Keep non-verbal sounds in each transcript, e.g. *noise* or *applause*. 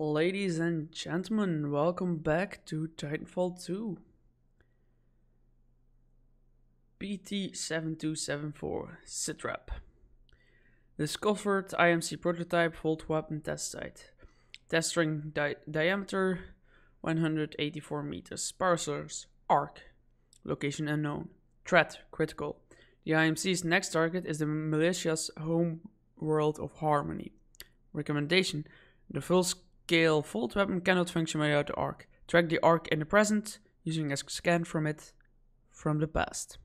Ladies and gentlemen, welcome back to Titanfall 2. BT7274 Sitrep. Discovered IMC prototype Fold weapon test site. Test ring di diameter 184 meters. Power source Ark. Location unknown. Threat critical. The IMC's next target is the militia's home world of Harmony. Recommendation The full scale Fold weapon cannot function without the Ark. Track the Ark in the present using a scan from it from the past.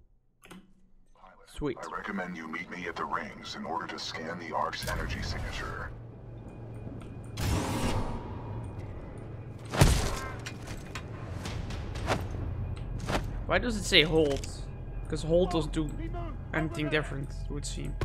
Sweet. I recommend you meet me at the rings in order to scan the Ark's energy signature. Why does it say hold? Because hold doesn't do anything different, it would seem.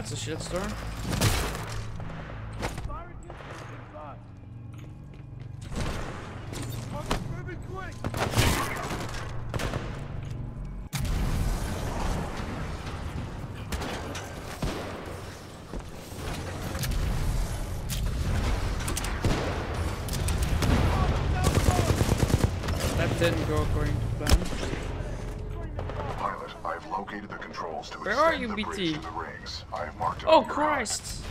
That's a shitstorm. That didn't go according to plan. Pilot, I've located the controls to Where are you, the BT? the rings. I've marked Oh Christ!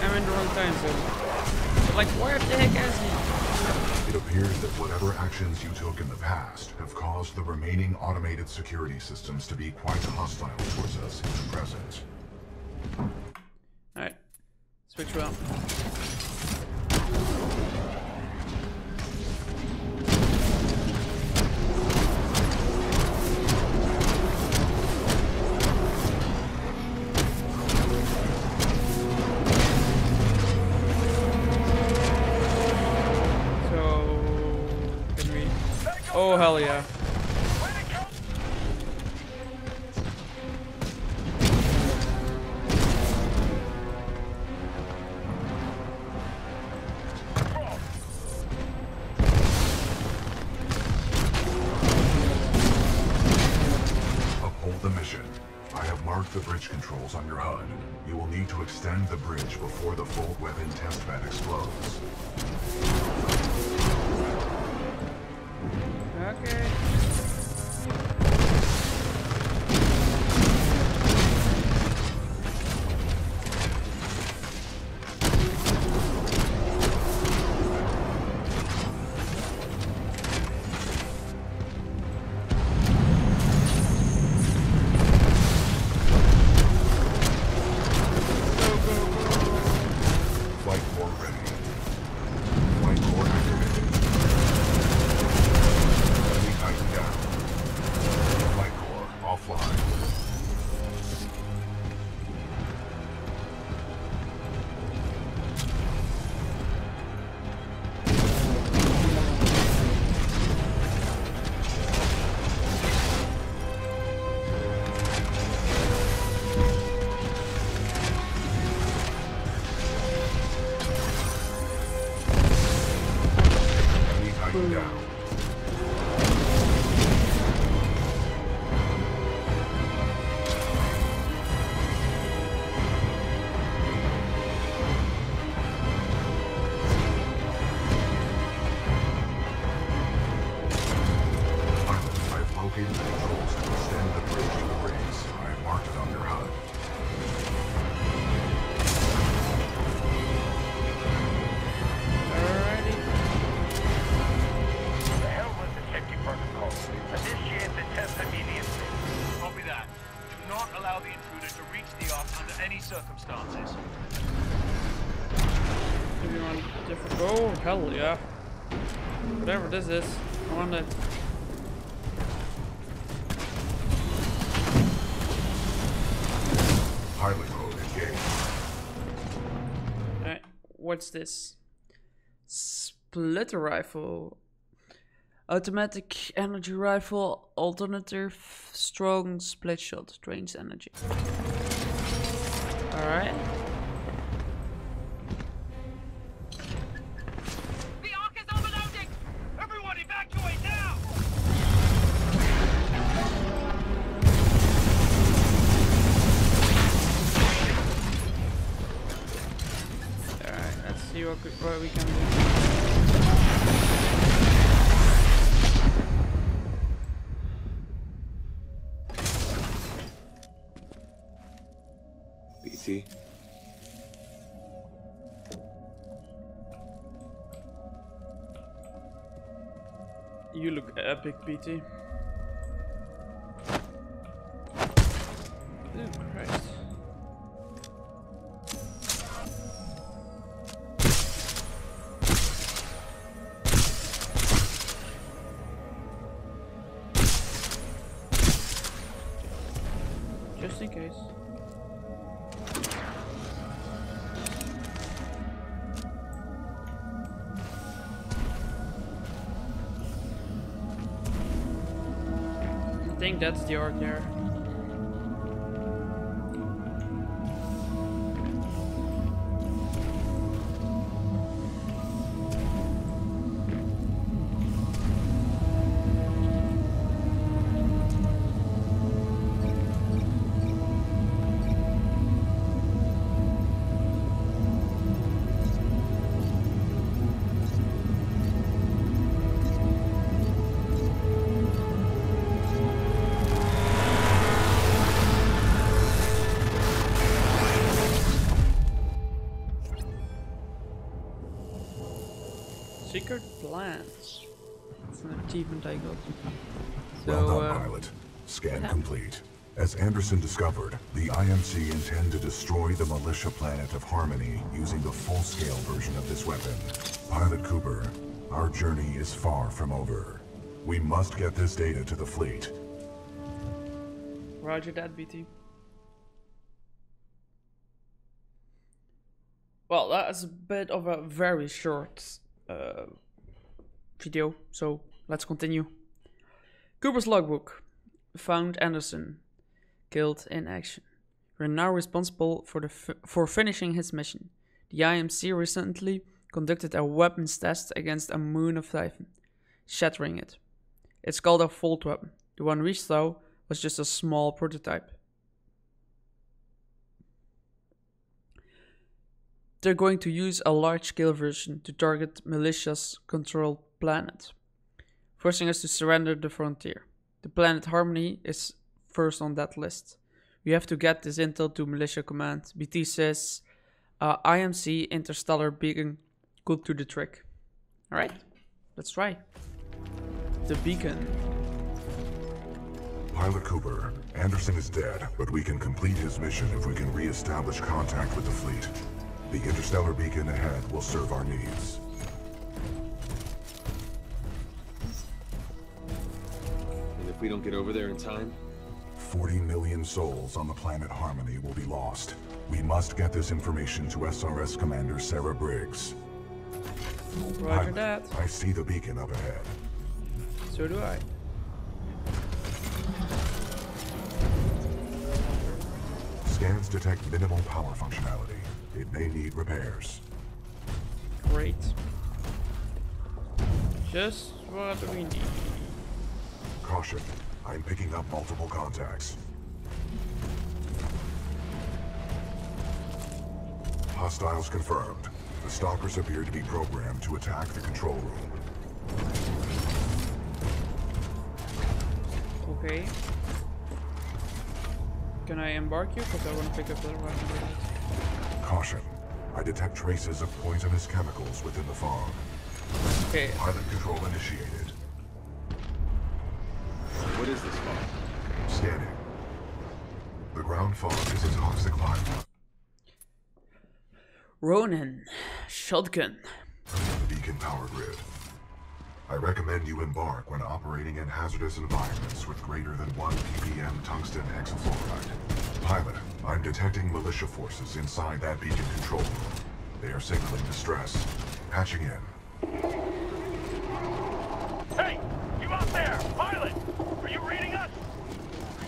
I'm in the wrong time zone. Like, where the heck is he? It appears that whatever actions you took in the past have caused the remaining automated security systems to be quite hostile towards us in the present. Alright. Switch well. Oh hell yeah. Uphold the mission. I have marked the bridge controls on your HUD. You will need to extend the bridge before the Fold weapon test bed explodes. Okay. circumstances. One different. Oh, hell yeah. Whatever this is, I want it. Highly mode engaged. Alright, what's this? Splitter rifle. Automatic energy rifle, alternative strong split shot, drains energy. Alright. The Ark is overloading! Everyone evacuate now! Alright, let's see what, what we can do. You look epic, BT. Oh, Christ. Just in case. Think that's the there. Plans. That's an achievement I got. So, well done, uh, pilot. Scan happened? complete. As Anderson discovered, the IMC intend to destroy the militia planet of Harmony using the full-scale version of this weapon. Pilot Cooper, our journey is far from over. We must get this data to the fleet. Roger that, BT. Well, that is a bit of a very short uh, video, so let's continue. Cooper's logbook. Found Anderson. Killed in action. You're now responsible for the for finishing his mission. The IMC recently conducted a weapons test against a moon of Typhon, shattering it. It's called a fold weapon. The one we saw was just a small prototype. They're going to use a large scale version to target militia's controlled planet, forcing us to surrender the frontier. The planet Harmony is first on that list. We have to get this intel to militia command. BT says uh, IMC interstellar beacon could do the trick. Alright, let's try. The beacon. Pilot Cooper, Anderson is dead, but we can complete his mission if we can re-establish contact with the fleet. The interstellar beacon ahead will serve our needs. If we don't get over there in time, 40 million souls on the planet Harmony will be lost. We must get this information to SRS Commander Sarah Briggs. Roger Pilot, that. I see the beacon up ahead. So do I. Scans detect minimal power functionality. It may need repairs. Great. Just what we need. Caution, I'm picking up multiple contacts. Hostiles confirmed. The stalkers appear to be programmed to attack the control room. Okay. Can I embark you? Because I want to pick up the weapon. Caution, I detect traces of poisonous chemicals within the fog. Okay, Pilot control initiated. What is this fog? Scanning. The ground fog is a toxic pilot. Ronin, shotgun. beacon power grid. I recommend you embark when operating in hazardous environments with greater than 1 ppm tungsten hexafluoride. Pilot, I'm detecting militia forces inside that beacon control room. They are signaling distress. Patching in. Hey, you out there, pilot! Are you reading us?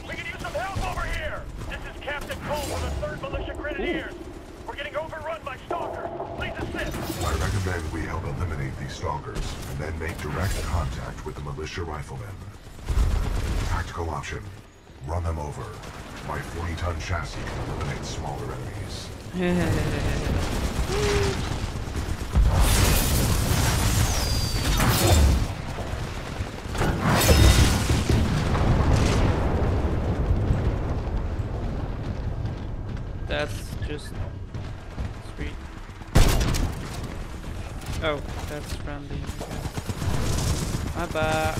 We can use some help over here. This is Captain Cole from the Third Militia Grenadiers. We're getting overrun by stalkers. Please assist. I recommend we help eliminate these stalkers and then make direct contact with the militia riflemen. Tactical option. Run them over. My 40-ton chassis can eliminate smaller enemies. *laughs* Oh, that's friendly. Okay. My bad.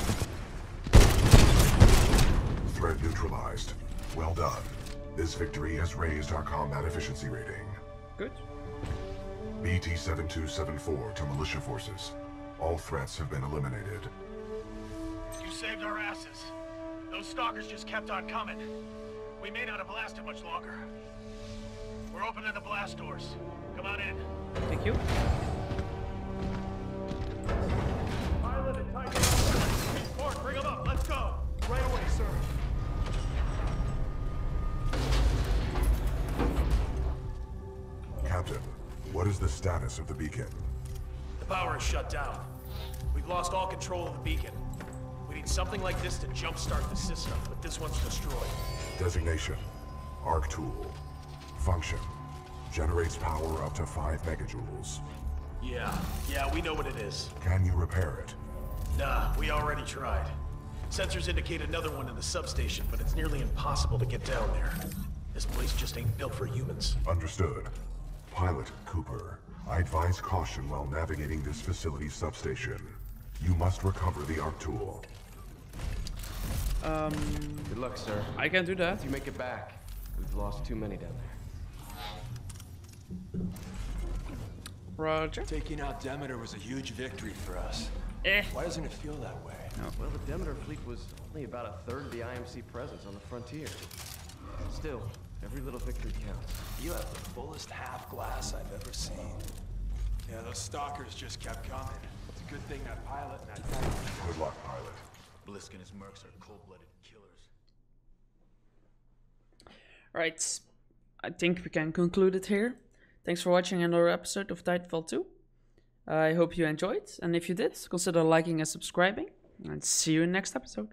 Threat neutralized. Well done. This victory has raised our combat efficiency rating. Good. BT-7274 to militia forces. All threats have been eliminated. You saved our asses. Those stalkers just kept on coming. We may not have lasted much longer. We're opening the blast doors. Come on in. Thank you. Go. Right away, sir. Captain, what is the status of the beacon? The power is shut down. We've lost all control of the beacon. We need something like this to jumpstart the system, but this one's destroyed. Designation. Arc tool. Function. Generates power up to 5 megajoules. Yeah, yeah, we know what it is. Can you repair it? Nah, we already tried. Sensors indicate another one in the substation, but it's nearly impossible to get down there. This place just ain't built for humans. Understood. Pilot Cooper, I advise caution while navigating this facility's substation. You must recover the arc tool. Um, Good luck, sir. I can do that. If you make it back, we've lost too many down there. Roger. Taking out Demeter was a huge victory for us. Eh. Why doesn't it feel that way? Well, the Demeter fleet was only about a third of the IMC presence on the frontier. Still, every little victory counts. You have the fullest half glass I've ever seen. Yeah, those stalkers just kept coming. It's a good thing that pilot and that tank. Good luck, pilot. Blisk and his mercs are cold-blooded killers. Right. I think we can conclude it here. Thanks for watching another episode of Titanfall 2. I hope you enjoyed, and if you did, consider liking and subscribing. And see you in next episode.